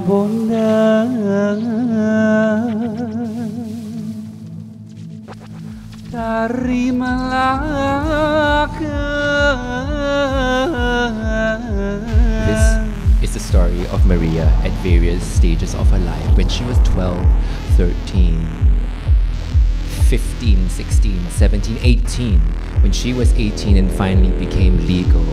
bunda. Terimalah This is the story of Maria at various stages of her life when she was 12, 13, 15, 16, 17, 18, when she was 18 and finally became legal.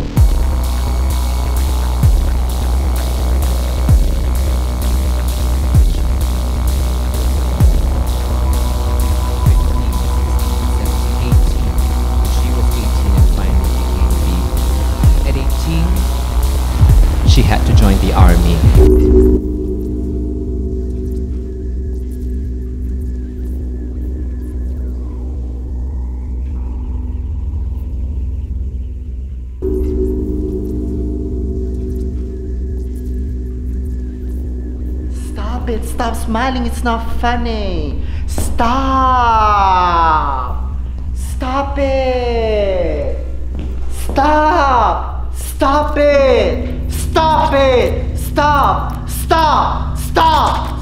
She had to join the army. Stop it. Stop smiling. It's not funny. Stop. Stop it. Stop. Stop it. Stop it. Stop. Stop. Stop.